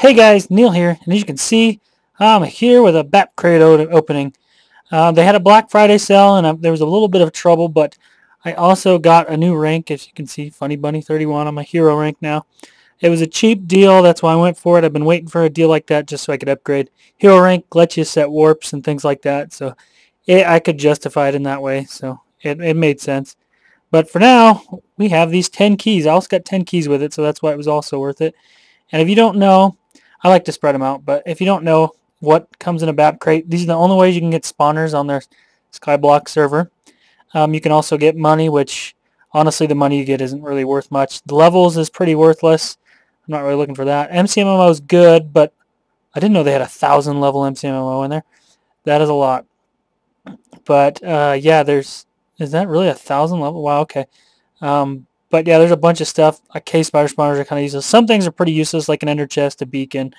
Hey guys, Neil here, and as you can see, I'm here with a BAP crate opening. Uh, they had a Black Friday sale, and uh, there was a little bit of trouble, but I also got a new rank, as you can see, Funny Bunny 31 on my hero rank now. It was a cheap deal, that's why I went for it. I've been waiting for a deal like that just so I could upgrade. Hero rank lets you set warps and things like that, so it, I could justify it in that way, so it, it made sense. But for now, we have these 10 keys. I also got 10 keys with it, so that's why it was also worth it. And if you don't know, I like to spread them out, but if you don't know what comes in a BAP crate, these are the only ways you can get spawners on their Skyblock server. Um, you can also get money, which honestly the money you get isn't really worth much. The levels is pretty worthless. I'm not really looking for that. MCMMO is good, but I didn't know they had a thousand level MCMMO in there. That is a lot. But uh, yeah, there's is that really a thousand level? Wow, okay. Um, but yeah, there's a bunch of stuff. Like cave spider spawners are kind of useless. Some things are pretty useless, like an ender chest, a beacon,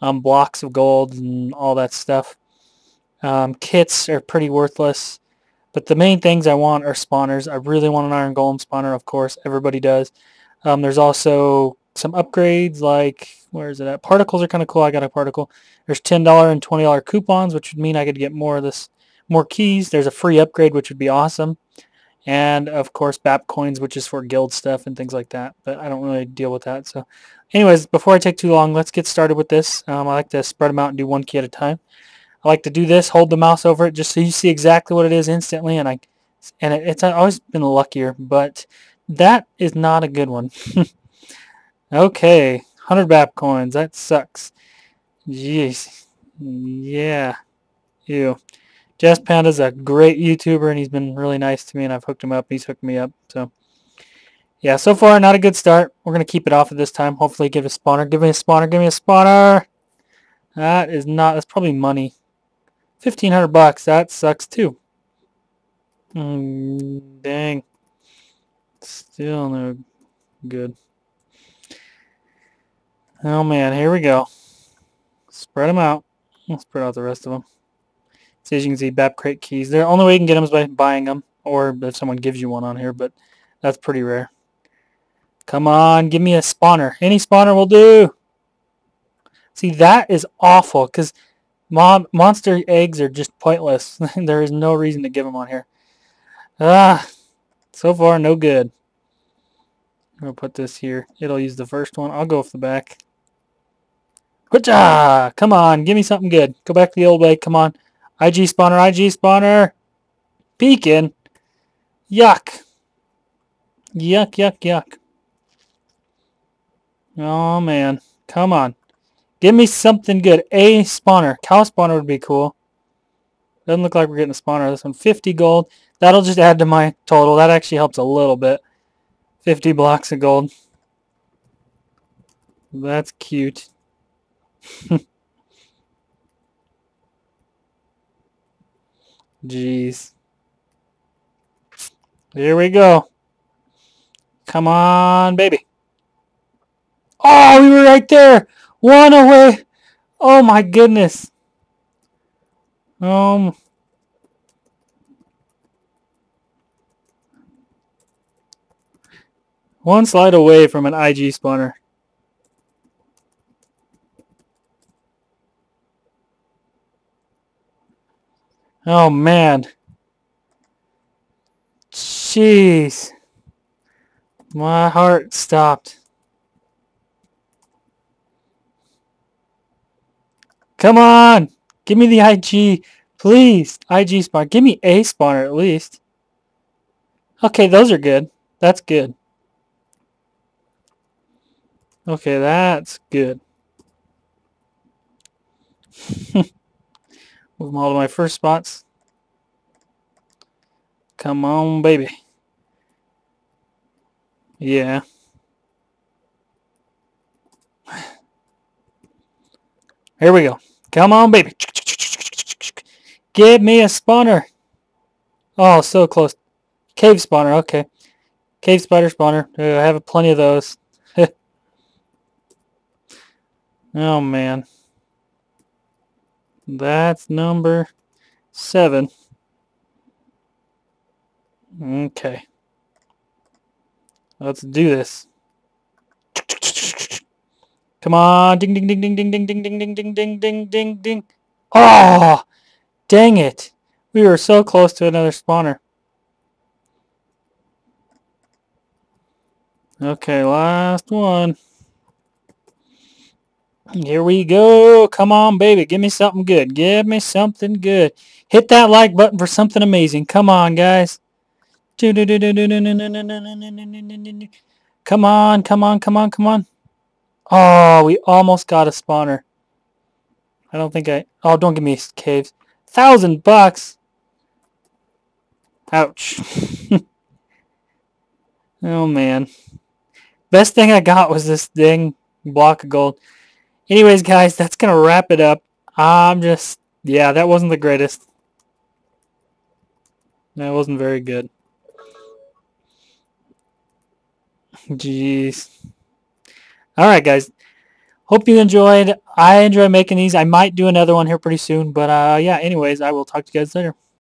um, blocks of gold, and all that stuff. Um, kits are pretty worthless. But the main things I want are spawners. I really want an iron golem spawner, of course. Everybody does. Um, there's also some upgrades like, where is it at? Particles are kind of cool. I got a particle. There's $10 and $20 coupons, which would mean I could get more of this, more keys. There's a free upgrade, which would be awesome and of course BAP coins, which is for guild stuff and things like that. But I don't really deal with that. So, anyways, before I take too long, let's get started with this. Um, I like to spread them out and do one key at a time. I like to do this, hold the mouse over it, just so you see exactly what it is instantly, and I, and it, it's always been luckier, but that is not a good one. okay, 100 BAP coins. That sucks. Jeez. Yeah. Ew. Jess Panda's a great YouTuber, and he's been really nice to me, and I've hooked him up. He's hooked me up. So, yeah, so far, not a good start. We're going to keep it off at this time. Hopefully give a spawner. Give me a spawner. Give me a spawner. That is not, that's probably money. 1500 bucks. That sucks, too. Mm, dang. Still no good. Oh, man. Here we go. Spread them out. I'll spread out the rest of them. So as you can see, BAP crate keys. The only way you can get them is by buying them, or if someone gives you one on here, but that's pretty rare. Come on, give me a spawner. Any spawner will do. See, that is awful, because mon monster eggs are just pointless. there is no reason to give them on here. Ah, so far, no good. I'm going to put this here. It'll use the first one. I'll go off the back. Hooja! Come on, give me something good. Go back to the old way. Come on. IG spawner, IG spawner. Beacon. Yuck. Yuck, yuck, yuck. Oh, man. Come on. Give me something good. A spawner. Cow spawner would be cool. Doesn't look like we're getting a spawner. This one, 50 gold. That'll just add to my total. That actually helps a little bit. 50 blocks of gold. That's cute. Jeez. Here we go. Come on, baby. Oh, we were right there. One away. Oh, my goodness. Um. One slide away from an IG spawner. Oh man. Jeez. My heart stopped. Come on! Give me the IG. Please. IG spawner. Give me a spawner at least. Okay, those are good. That's good. Okay, that's good. Move them all to my first spots. Come on, baby. Yeah. Here we go. Come on, baby. Give me a spawner. Oh, so close. Cave spawner, okay. Cave spider spawner. I have plenty of those. oh, man. That's number seven. Okay. Let's do this. Come on. Ding, ding, ding, ding, ding, ding, ding, ding, ding, ding, ding, ding, ding, ding. Oh, dang it. We were so close to another spawner. Okay, last one. Here we go. Come on, baby. Give me something good. Give me something good. Hit that like button for something amazing. Come on, guys. Come on, come on, come on, come on. Oh, we almost got a spawner. I don't think I... Oh, don't give me caves. Thousand bucks. Ouch. oh, man. Best thing I got was this dang block of gold. Anyways, guys, that's going to wrap it up. I'm just... Yeah, that wasn't the greatest. That wasn't very good. Jeez. Alright, guys. Hope you enjoyed. I enjoy making these. I might do another one here pretty soon. But, uh, yeah, anyways, I will talk to you guys later.